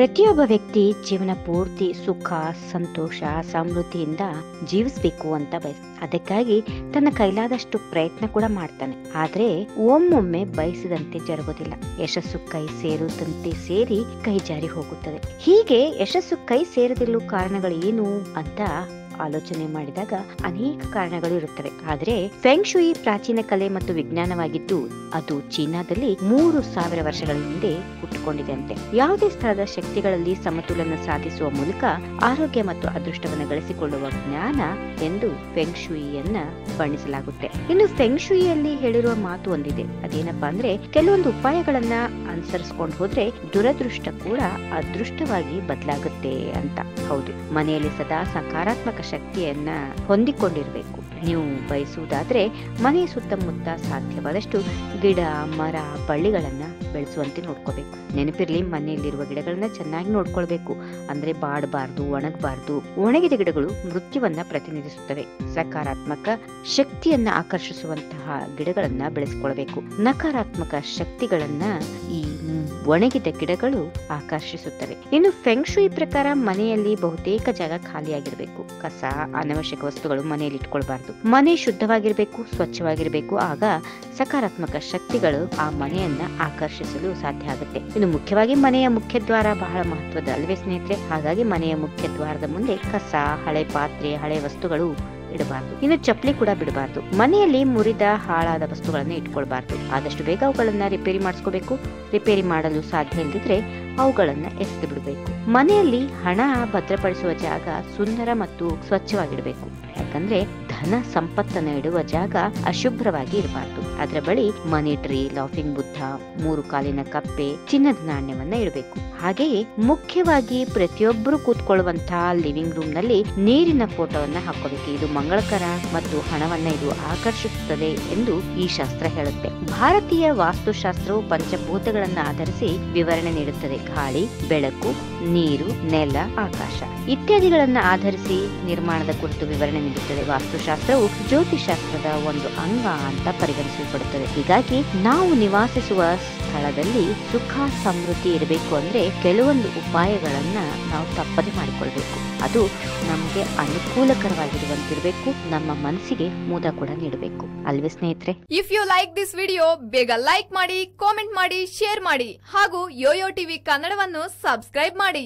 ಪ್ರತಿಯೊಬ್ಬ ವ್ಯಕ್ತಿ ಜೀವನ ಪೂರ್ತಿ ಸುಖ, ಸಂತೋಷ, ಸಮೃದ್ಧಿಯಿಂದ ಜೀವಿಸಬೇಕು ಅಂತ ಬಯಸ್, ಅದಕ್ಕಾಗಿ ತನ್ನ ಕೈಲಾದಷ್ಟು ಪ್ರಯತ್ನ ಕೂಡ ಮಾಡ್ತಾನೆ. ಆದ್ರೆ ಒಮ್ಮೊಮ್ಮೆ ಬಯಸಿದಂತೆ ಜರುಗುದಿಲ್ಲ. ಯಶಸ್ಸು ಕೈ ಸೇರುತ್ತಂತೆ ಸೇರಿ ಕೈ ಜಾರಿ ಹೋಗುತ್ತದೆ. ಹೀಗೆ ಯಶಸ್ಸು ಕೈ ಸೇರದಿರಲು ಕಾರಣಗಳು ಏನು ಅಂತ ಆಲೋಚನೆ ಮಾಡಿದಾಗ ಅನೇಕ ಕಾರಣಗಳು ಇರುತ್ತವೆ. ಆದರೆ ಫೆಂಗ್ಶುಯಿ ಪ್ರಾಚೀನ ಕಲೆ ಮತ್ತು ವಿಜ್ಞಾನವಾಗಿದ್ದು, ಅದು ಚೀನಾದಲ್ಲಿ ಮೂರು ಸಾವಿರ ವರ್ಷಗಳ ಹಿಂದೆ ಹುಟ್ಟುಕೊಂಡಿದೆ ಅಂತೆ ಯಾವುದೇ ಸ್ಥಳದ ಶಕ್ತಿಗಳಲ್ಲಿ ಸಮತೋಲನ ಸಾಧಿಸುವ ಮೂಲಕ ಆರೋಗ್ಯ ಮತ್ತು ಅದೃಷ್ಟವನ್ನು ಗಳಿಸಿಕೊಳ್ಳುವ ಜ್ಞಾನ ಎಂದು ಫೆಂಗ್ಶುಯಿಯನ್ನ ಬಣ್ಣಿಸಲಾಗುತ್ತೆ. ಇನ್ನು ಫೆಂಗ್ಶುಯಿಯಲ್ಲಿ ಹೇಳಿರುವ ಮಾತು ಒಂದಿದೆ. ಅದೇನಪ್ಪಾ ಅಂದ್ರೆ, ಕೆಲವೊಂದು ಉಪಾಯಗಳನ್ನ ಅನುಸರಿಸಿಕೊಂಡು ಹೋದ್ರೆ ದುರದೃಷ್ಟ ಕೂಡ ಅದೃಷ್ಟವಾಗಿ ಬದಲಾಗುತ್ತೆ ಅಂತ. ಹೌದು. ಮನೆಯಲ್ಲಿ ಸದಾ ಸಕಾರಾತ್ಮಕ ಶಕ್ತಿಯನ್ನ ಹೊಂದಿಕೊಂಡಿರಬೇಕು. ನೀವು ಬಯಸುವುದಾದ್ರೆ ಮನೆಯ ಸುತ್ತಮುತ್ತ ಸಾಧ್ಯವಾದಷ್ಟು ಗಿಡ, ಮರ, ಬಳ್ಳಿಗಳನ್ನ ಬೆಳೆಸುವಂತೆ ನೋಡ್ಕೋಬೇಕು. ನೆನಪಿರ್ಲಿ, ಮನೆಯಲ್ಲಿರುವ ಗಿಡಗಳನ್ನ ಚೆನ್ನಾಗಿ ನೋಡ್ಕೊಳ್ಬೇಕು. ಅಂದ್ರೆ ಬಾಡಬಾರ್ದು, ಒಣಗಬಾರ್ದು. ಒಣಗಿದ ಗಿಡಗಳು ಮೃತ್ಯುವನ್ನ ಪ್ರತಿನಿಧಿಸುತ್ತವೆ. ಸಕಾರಾತ್ಮಕ ಶಕ್ತಿಯನ್ನ ಆಕರ್ಷಿಸುವಂತಹ ಗಿಡಗಳನ್ನ ಬೆಳೆಸ್ಕೊಳ್ಬೇಕು. ನಕಾರಾತ್ಮಕ ಶಕ್ತಿಗಳನ್ನ ಈ ಒಣಗಿದ ಗಿಡಗಳು ಆಕರ್ಷಿಸುತ್ತವೆ. ಇನ್ನು ಫೆಂಗ್ಶುಯಿ ಪ್ರಕಾರ ಮನೆಯಲ್ಲಿ ಬಹುತೇಕ ಜಾಗ ಖಾಲಿಯಾಗಿರಬೇಕು. ಕಸ, ಅನವಶ್ಯಕ ವಸ್ತುಗಳು ಮನೆಯಲ್ಲಿ ಇಟ್ಕೊಳ್ಬಾರ್ದು. ಮನೆ ಶುದ್ಧವಾಗಿರಬೇಕು, ಸ್ವಚ್ಛವಾಗಿರಬೇಕು, ಆಗ ಸಕಾರಾತ್ಮಕ ಶಕ್ತಿಗಳು ಆ ಮನೆಯನ್ನ ಆಕರ್ಷಿಸಲು ಸಾಧ್ಯ ಆಗುತ್ತೆ. ಇನ್ನು ಮುಖ್ಯವಾಗಿ ಮನೆಯ ಮುಖ್ಯ ದ್ವಾರ ಬಹಳ ಮಹತ್ವದ, ಅಲ್ವೇ ಸ್ನೇಹಿತರೆ? ಹಾಗಾಗಿ ಮನೆಯ ಮುಖ್ಯ ದ್ವಾರದ ಮುಂದೆ ಕಸ, ಹಳೆ ಪಾತ್ರೆ, ಹಳೆ ವಸ್ತುಗಳು ಇಡಬಾರ್ದು ಇನ್ನು ಚಪ್ಪಲಿ ಕೂಡ ಬಿಡಬಾರ್ದು. ಮನೆಯಲ್ಲಿ ಮುರಿದ ಹಾಳಾದ ವಸ್ತುಗಳನ್ನು ಇಟ್ಕೊಳ್ಬಾರ್ದು. ಆದಷ್ಟು ಬೇಗ ಅವುಗಳನ್ನ ರಿಪೇರಿ ಮಾಡಿಸ್ಕೋಬೇಕು. ರಿಪೇರಿ ಮಾಡಲು ಸಾಧ್ಯ ಇಲ್ಲದಿದ್ರೆ ಅವುಗಳನ್ನ ಎಸೆದು ಬಿಡಬೇಕು. ಮನೆಯಲ್ಲಿ ಹಣ ಭದ್ರಪಡಿಸುವ ಜಾಗ ಸುಂದರ ಮತ್ತು ಸ್ವಚ್ಛವಾಗಿಡಬೇಕು ಯಾಕಂದ್ರೆ ಧನ ಸಂಪತ್ತನ್ನು ಇಡುವ ಜಾಗ ಅಶುಭ್ರವಾಗಿ ಇರಬಾರ್ದು. ಅದರ ಬಳಿ ಮನಿ ಟ್ರೀ, ಲಾಫಿಂಗ್ ಬುದ್ಧ, ಮೂರು ಕಾಲಿನ ಕಪ್ಪೆ, ಚಿನ್ನದ ನಾಣ್ಯವನ್ನ ಇಡಬೇಕು. ಹಾಗೆಯೇ ಮುಖ್ಯವಾಗಿ ಪ್ರತಿಯೊಬ್ಬರು ಕೂತ್ಕೊಳ್ಳುವಂತಹ ಲಿವಿಂಗ್ ರೂಮ್ನಲ್ಲಿ ನೀರಿನ ಫೋಟೋವನ್ನ ಹಾಕೋಬೇಕು ಇದು ಮಂಗಳಕರ ಮತ್ತು ಹಣವನ್ನ ಇದು ಆಕರ್ಷಿಸುತ್ತದೆ ಎಂದು ಈ ಶಾಸ್ತ್ರ ಹೇಳುತ್ತೆ. ಭಾರತೀಯ ವಾಸ್ತುಶಾಸ್ತ್ರವು ಪಂಚಭೂತಗಳನ್ನು ಆಧರಿಸಿ ವಿವರಣೆ ನೀಡುತ್ತದೆ. ಗಾಳಿ, ಬೆಳಕು, ನೀರು, ನೆಲ, ಆಕಾಶ. ಇತ್ಯಾದಿಗಳನ್ನ ಆಧರಿಸಿ ನಿರ್ಮಾಣದ ಕುರಿತು ವಿವರಣೆ ನೀಡುತ್ತದೆ. ವಾಸ್ತುಶಾಸ್ತ್ರವು ಜ್ಯೋತಿಷಾಸ್ತ್ರದ ಒಂದು ಅಂಗ ಅಂತ ಪರಿಗಣಿಸಲ್ಪಡುತ್ತದೆ. ಹೀಗಾಗಿ ನಾವು ನಿವಾಸಿಸುವ ಸ್ಥಳದಲ್ಲಿ ಸುಖ ಸಮೃದ್ಧಿ ಇರಬೇಕು ಅಂದರೆ ಕೆಲವೊಂದು ಉಪಾಯಗಳನ್ನ ನಾವು ತಪ್ಪದೆ ಮಾಡಿಕೊಳ್ಬೇಕು. ಅದು ನಮಗೆ ಅನುಕೂಲಕರವಾಗಿರುವಂತಿರಬೇಕು, ನಮ್ಮ ಮನಸ್ಸಿಗೆ ಮುದ ಕೂಡ ನೀಡಬೇಕು. ಅಲ್ವೇ ಸ್ನೇಹಿತರೆ? If you like this video ಬೇಗ ಲೈಕ್ ಮಾಡಿ ಕಾಮೆಂಟ್ ಮಾಡಿ ಶೇರ್ ಮಾಡಿ ಹಾಗೂ ಯೋಯೋ ಟಿವಿ ಕನ್ನಡವನ್ನು ಸಬ್ಸ್ಕ್ರೈಬ್ ಮಾಡಿ.